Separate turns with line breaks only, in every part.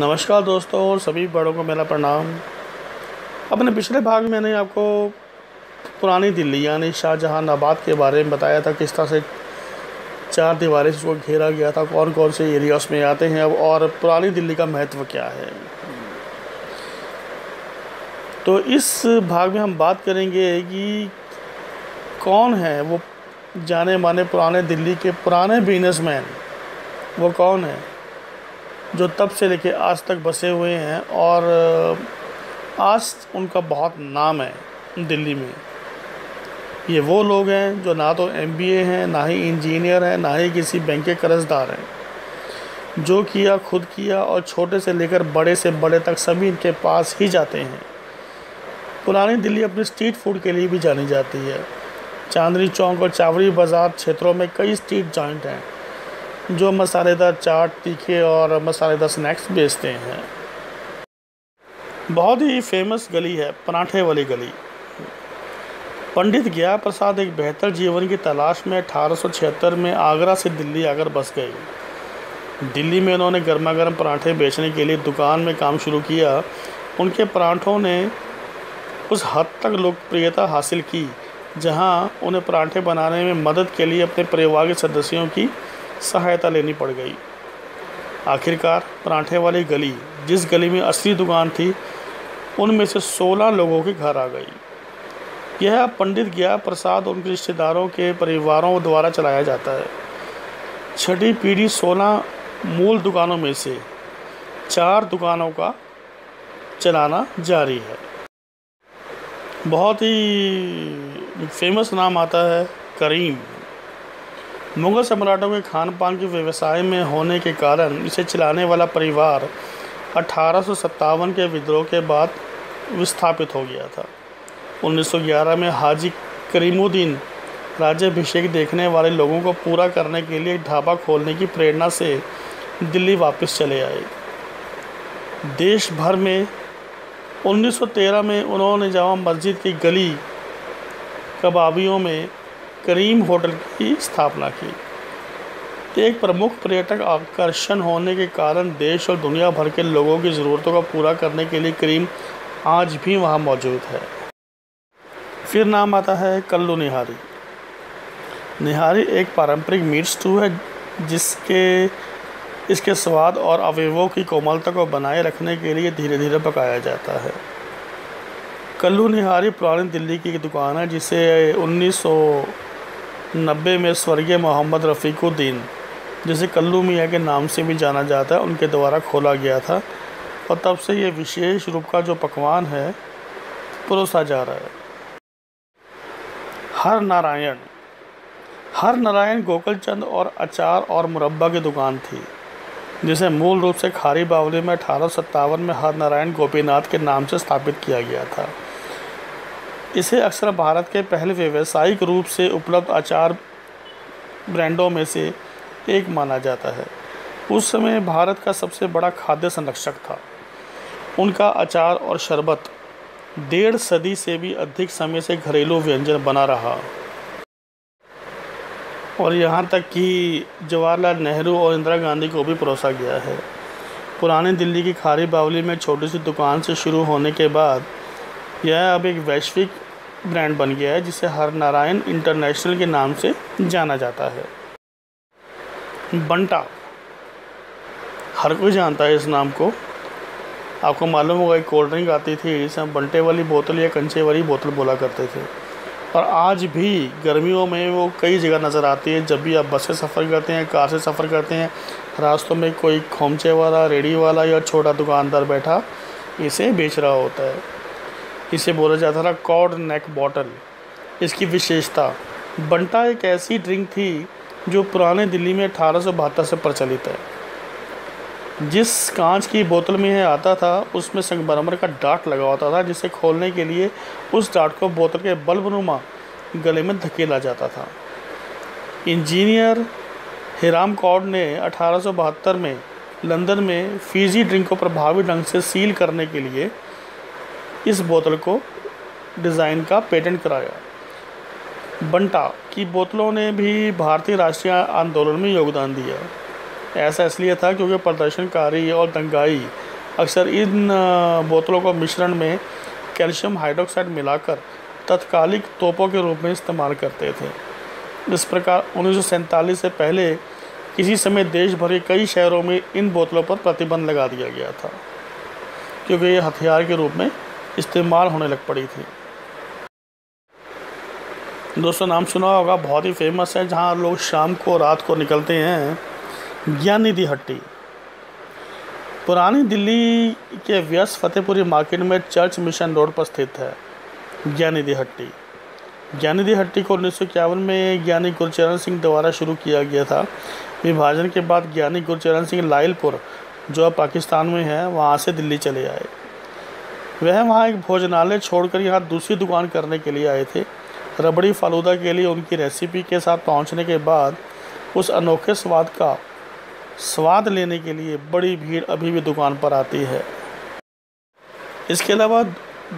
नमस्कार दोस्तों, और सभी बड़ों को मेरा प्रणाम। अपने पिछले भाग में मैंने आपको पुरानी दिल्ली, यानी शाहजहां आबाद के बारे में बताया था, किस तरह से चार दीवारें से उसको घेरा गया था कौन कौन से एरिया उसमें आते हैं अब और पुरानी दिल्ली का महत्व क्या है। तो इस भाग में हम बात करेंगे कि कौन है वो जाने माने पुराने दिल्ली के पुराने बिजनेसमैन, वो कौन है? जो तब से लेके आज तक बसे हुए हैं और आज उनका बहुत नाम है दिल्ली में। ये वो लोग हैं जो ना तो एमबीए हैं, ना ही इंजीनियर हैं, ना ही किसी बैंक के कर्जदार हैं। जो किया, खुद किया और छोटे से लेकर बड़े से बड़े तक सभी इनके पास ही जाते हैं। पुरानी दिल्ली अपनी स्ट्रीट फ़ूड के लिए भी जानी जाती है। चांदनी चौक और चावड़ी बाज़ार क्षेत्रों में कई स्ट्रीट जॉइंट हैं। जो मसालेदार चाट, तीखे और मसालेदार स्नैक्स बेचते हैं। बहुत ही फ़ेमस गली है, पराठे वाली गली। पंडित गया प्रसाद एक बेहतर जीवन की तलाश में अठारह सौ छिहत्तर में आगरा से दिल्ली आकर बस गए। दिल्ली में उन्होंने गर्मा गर्म पराठे बेचने के लिए दुकान में काम शुरू किया। उनके पराठों ने उस हद तक लोकप्रियता हासिल की, जहाँ उन्हें पराठे बनाने में मदद के लिए अपने परिवार के सदस्यों की सहायता लेनी पड़ गई। आखिरकार पराठे वाली गली, जिस गली में असली दुकान थी, उनमें से सोलह लोगों के घर आ गई। यह पंडित गया प्रसाद उनके रिश्तेदारों के परिवारों द्वारा चलाया जाता है। छठी पीढ़ी सोलह मूल दुकानों में से चार दुकानों का चलाना जारी है। बहुत ही फ़ेमस नाम आता है करीम। मुग़ल सम्राटों के खान पान के व्यवसाय में होने के कारण इसे चलाने वाला परिवार अठारह सौ सत्तावन के विद्रोह के बाद विस्थापित हो गया था। 1911 में हाजी करीमुद्दीन राज्याभिषेक देखने वाले लोगों को पूरा करने के लिए ढाबा खोलने की प्रेरणा से दिल्ली वापस चले आए। देश भर में 1913 में उन्होंने जामा मस्जिद की गली कबाबियों में करीम होटल की स्थापना की। एक प्रमुख पर्यटक आकर्षण होने के कारण देश और दुनिया भर के लोगों की ज़रूरतों को पूरा करने के लिए करीम आज भी वहाँ मौजूद है। फिर नाम आता है कल्लू निहारी। निहारी एक पारंपरिक मीट स्टू है, जिसके, इसके स्वाद और अवयवों की कोमलता को बनाए रखने के लिए धीरे धीरे पकाया जाता है। कल्लू निहारी पुरानी दिल्ली की एक दुकान है, जिसे 1990 में स्वर्गीय मोहम्मद रफ़ीकुद्दीन, जिसे कल्लू मियाँ के नाम से भी जाना जाता है, उनके द्वारा खोला गया था। और तब से ये विशेष रूप का जो पकवान है, परोसा जा रहा है। हर नारायण हर नारायण गोकुल चंद और अचार और मुरब्बा की दुकान थी, जिसे मूल रूप से खारी बावली में अठारह सौ सत्तावन में हर नारायण गोपीनाथ के नाम से स्थापित किया गया था। इसे अक्सर भारत के पहले व्यावसायिक रूप से उपलब्ध अचार ब्रांडों में से एक माना जाता है। उस समय भारत का सबसे बड़ा खाद्य संरक्षक था। उनका अचार और शरबत डेढ़ सदी से भी अधिक समय से घरेलू व्यंजन बना रहा। और यहाँ तक कि जवाहरलाल नेहरू और इंदिरा गांधी को भी परोसा गया है। पुराने दिल्ली की खारी बावली में छोटी सी दुकान से शुरू होने के बाद यह अब एक वैश्विक ब्रांड बन गया है, जिसे हर नारायण इंटरनेशनल के नाम से जाना जाता है। बंटा। हर कोई जानता है इस नाम को। आपको मालूम होगा एक कोल्ड ड्रिंक आती थी जिसे हम बंटे वाली बोतल या कंचे वाली बोतल बोला करते थे। और आज भी गर्मियों में वो कई जगह नज़र आती है, जब भी आप बस से सफ़र करते हैं, कार से सफ़र करते हैं, रास्तों में कोई खोमचे वाला, रेडी वाला या छोटा दुकानदार बैठा, इसे बेच रहा होता है। इसे बोला जाता था कॉड नेक बॉटल। इसकी विशेषता, बंटा एक ऐसी ड्रिंक थी जो पुराने दिल्ली में अठारह सौ बहत्तर से प्रचलित है। जिस कांच की बोतल में यह आता था, उसमें संगमरमर का डाट लगा होता था, जिसे खोलने के लिए उस डाट को बोतल के बल्बनुमा गले में धकेला जाता था। इंजीनियर हिराम कॉड ने अठारह सौ बहत्तर में लंदन में फीजी ड्रिंक को प्रभावी ढंग से सील करने के लिए इस बोतल को डिज़ाइन का पेटेंट कराया। बंटा की बोतलों ने भी भारतीय राष्ट्रीय आंदोलन में योगदान दिया। ऐसा इसलिए था क्योंकि प्रदर्शनकारी और दंगाई अक्सर इन बोतलों को मिश्रण में कैल्शियम हाइड्रोक्साइड मिलाकर तत्कालिक तोपों के रूप में इस्तेमाल करते थे। इस प्रकार उन्नीस सौ सैंतालीस से पहले किसी समय देश भर के कई शहरों में इन बोतलों पर प्रतिबंध लगा दिया गया था, क्योंकि ये हथियार के रूप में इस्तेमाल होने लग पड़ी थी। दोस्तों, नाम सुना होगा, बहुत ही फ़ेमस है, जहाँ लोग शाम को रात को निकलते हैं ज्ञान निधि हट्टी। पुरानी दिल्ली के व्यस्त फतेहपुरी मार्केट में चर्च मिशन रोड पर स्थित है ज्ञान निधि हट्टी। ज्ञान निधि हट्टी को उन्नीस सौ इक्यावन में ज्ञानी गुरचरण सिंह द्वारा शुरू किया गया था। विभाजन के बाद ज्ञानी गुरचरण सिंह लाइलपुर जो अब पाकिस्तान में है, वहाँ से दिल्ली चले आए। वह वहाँ एक भोजनालय छोड़कर यहाँ दूसरी दुकान करने के लिए आए थे। रबड़ी फालूदा के लिए उनकी रेसिपी के साथ पहुँचने के बाद उस अनोखे स्वाद का स्वाद लेने के लिए बड़ी भीड़ अभी भी दुकान पर आती है। इसके अलावा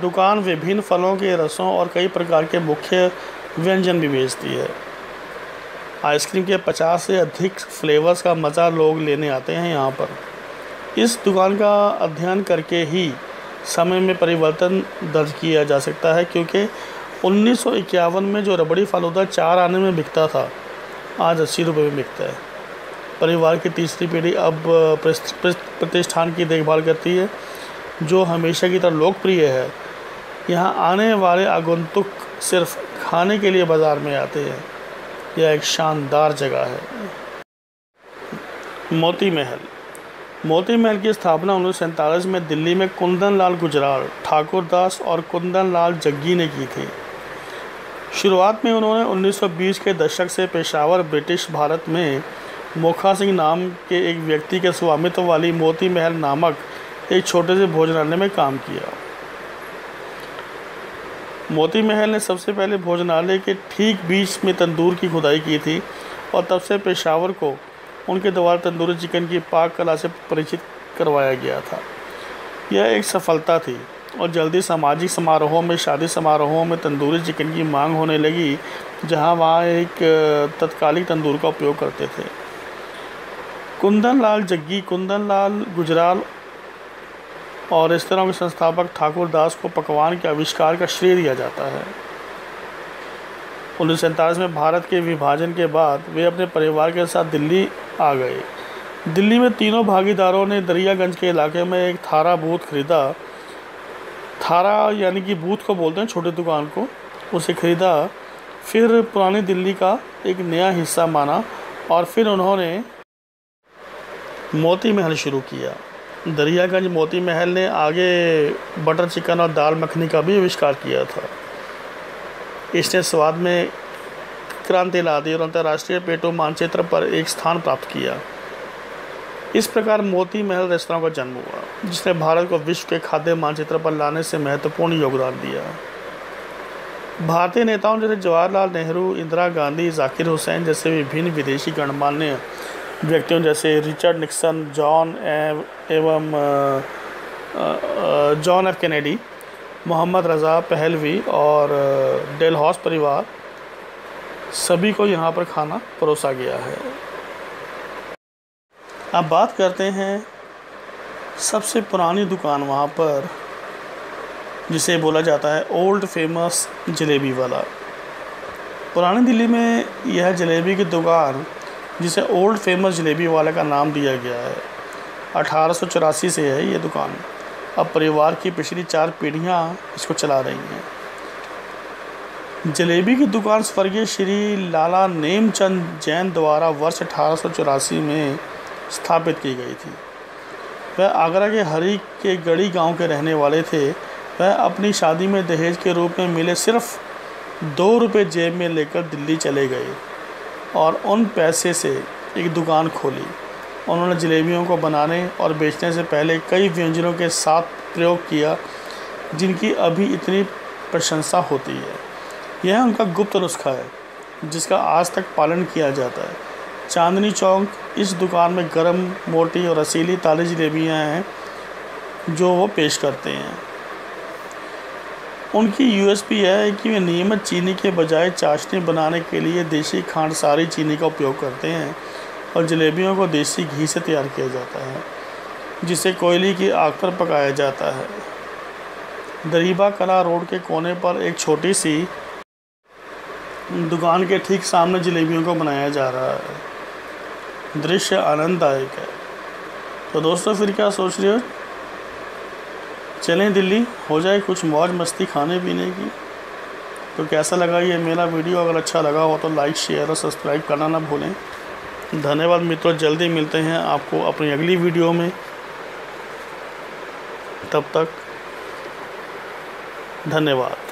दुकान विभिन्न फलों के रसों और कई प्रकार के मुख्य व्यंजन भी बेचती है। आइसक्रीम के 50 से अधिक फ्लेवर्स का मज़ा लोग लेने आते हैं यहाँ पर। इस दुकान का अध्ययन करके ही समय में परिवर्तन दर्ज किया जा सकता है, क्योंकि उन्नीस सौ इक्यावन में जो रबड़ी फालूदा चार आने में बिकता था, आज अस्सी रुपये में बिकता है। परिवार की तीसरी पीढ़ी अब प्रतिष्ठान की देखभाल करती है, जो हमेशा की तरह लोकप्रिय है। यहाँ आने वाले आगंतुक सिर्फ़ खाने के लिए बाज़ार में आते हैं। यह एक शानदार जगह है। मोती महल। मोती महल की स्थापना उन्नीस में दिल्ली में कुंदन लाल गुजराल, ठाकुर दास और कुंदन लाल जग्गी ने की थी। शुरुआत में उन्होंने 1920 के दशक से पेशावर ब्रिटिश भारत में मोखा सिंह नाम के एक व्यक्ति के स्वामित्व वाली मोती महल नामक एक छोटे से भोजनालय में काम किया। मोती महल ने सबसे पहले भोजनालय के ठीक बीच में तंदूर की खुदाई की थी और तब से पेशावर को उनके द्वारा तंदूरी चिकन की पाक कला से परिचित करवाया गया था। यह एक सफलता थी और जल्दी सामाजिक समारोहों में, शादी समारोहों में तंदूरी चिकन की मांग होने लगी, जहाँ वहाँ एक, तत्कालिक तंदूर का उपयोग करते थे। कुंदन लाल जग्गी कुंदन लाल गुजराल और इस तरह के संस्थापक ठाकुर दास को पकवान के आविष्कार का श्रेय दिया जाता है। उन्नीस में भारत के विभाजन के बाद वे अपने परिवार के साथ दिल्ली आ गए। दिल्ली में तीनों भागीदारों ने दरियागंज के इलाके में एक थारा बूथ खरीदा। थारा यानी कि बूथ को बोलते हैं, छोटी दुकान को। उसे ख़रीदा। फिर पुरानी दिल्ली का एक नया हिस्सा माना और फिर उन्होंने मोती महल शुरू किया। दरियागंज मोती महल ने आगे बटर चिकन और दाल मखनी का भी आविष्कार किया था। इसने स्वाद में क्रांति ला दी और अंतर्राष्ट्रीय पेटो मानचित्र पर एक स्थान प्राप्त किया। इस प्रकार मोती महल रेस्तरां का जन्म हुआ, जिसने भारत को विश्व के खाद्य मानचित्र पर लाने से महत्वपूर्ण योगदान दिया। भारतीय नेताओं जैसे जवाहरलाल नेहरू, इंदिरा गांधी, जाकिर हुसैन जैसे विभिन्न विदेशी गणमान्य व्यक्तियों जैसे रिचर्ड निक्सन, जॉन एवं John F Kennedy Mohammad Reza Pahlavi और डेलहॉस परिवार, सभी को यहाँ पर खाना परोसा गया है। अब बात करते हैं सबसे पुरानी दुकान वहाँ पर, जिसे बोला जाता है ओल्ड फ़ेमस जलेबी वाला। पुरानी दिल्ली में यह जलेबी की दुकान, जिसे ओल्ड फ़ेमस जलेबी वाला का नाम दिया गया है, अठारह सौ चौरासी से है ये दुकान। अब परिवार की पिछली चार पीढ़ियाँ इसको चला रही हैं। जलेबी की दुकान स्वर्गीय श्री लाला नेमचंद जैन द्वारा वर्ष अठारह सौ चौरासी में स्थापित की गई थी। वह आगरा के हरी के गढ़ी गाँव के रहने वाले थे। वह अपनी शादी में दहेज के रूप में मिले सिर्फ़ दो रुपये जेब में लेकर दिल्ली चले गए और उन पैसे से एक दुकान खोली। उन्होंने जलेबियों को बनाने और बेचने से पहले कई व्यंजनों के साथ प्रयोग किया, जिनकी अभी इतनी प्रशंसा होती है। यह उनका गुप्त नुस्खा है, जिसका आज तक पालन किया जाता है। चांदनी चौक इस दुकान में गर्म, मोटी और रसीली ताली जलेबियाँ हैं, जो वो पेश करते हैं। उनकी यूएसपी यह है कि वे नियमित चीनी के बजाय चाशनी बनाने के लिए देसी खांडसारी चीनी का उपयोग करते हैं। और जलेबियों को देसी घी से तैयार किया जाता है, जिसे कोयले की आग पर पकाया जाता है। दरीबा कला रोड के कोने पर एक छोटी सी दुकान के ठीक सामने जलेबियों को बनाया जा रहा है। दृश्य आनंददायक है। तो दोस्तों, फिर क्या सोच रहे हो? चलें दिल्ली, हो जाए कुछ मौज मस्ती खाने पीने की। तो कैसा लगा ये मेरा वीडियो? अगर अच्छा लगा हो तो लाइक, शेयर और सब्सक्राइब करना ना भूलें। धन्यवाद मित्रों जल्दी मिलते हैं आपको अपनी अगली वीडियो में। तब तक धन्यवाद।